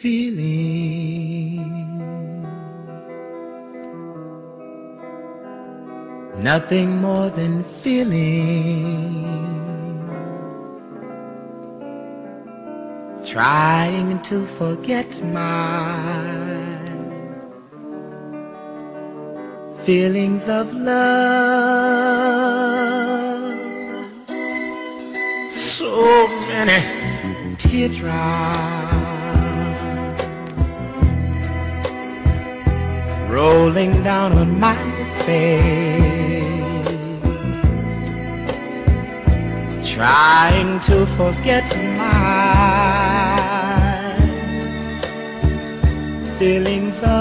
feeling. Nothing more than feeling. Trying to forget my feelings of love. So many teardrops rolling down on my face, trying to forget my feelings of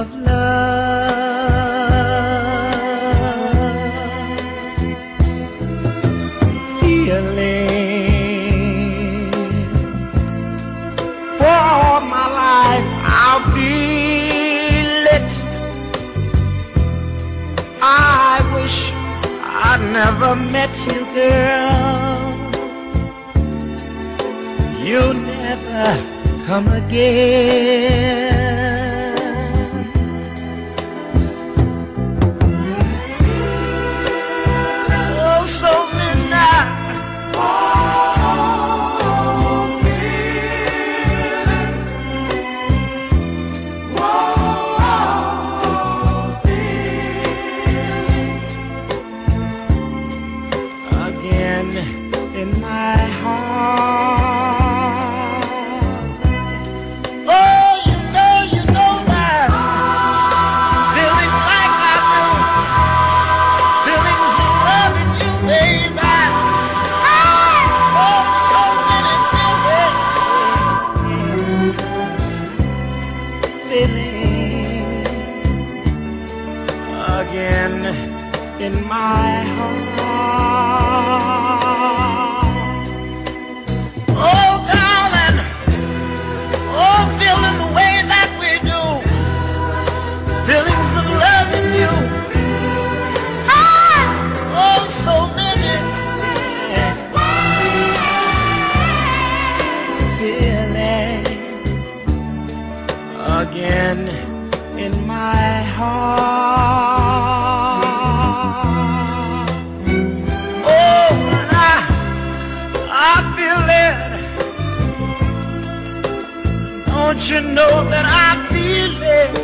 I'd never met you, girl. You never come again. In my heart. Oh, you know, you know that feeling like I do, feelings of loving you, baby. Oh, so many feelings, feelings again in my heart. Don't you know that I feel it?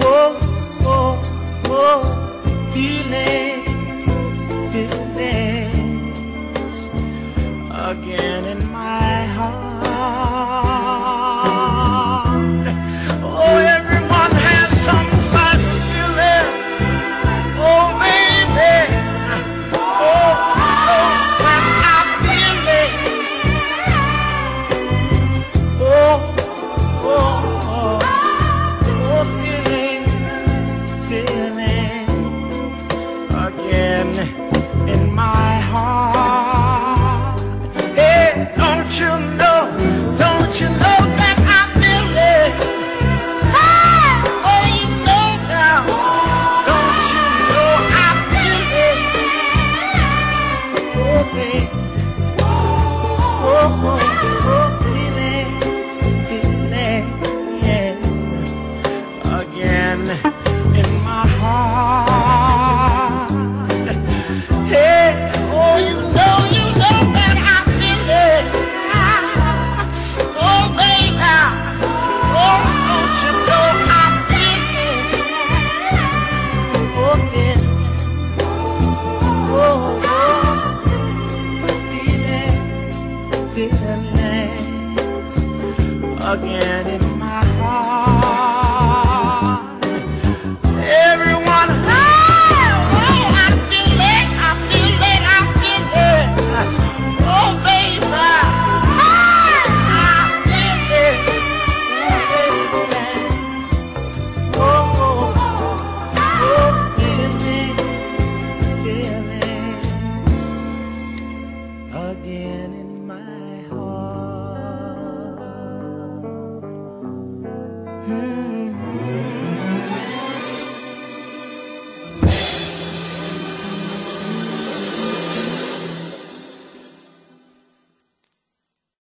Whoa, whoa, whoa, feeling, feelings again in my heart. Again in my heart.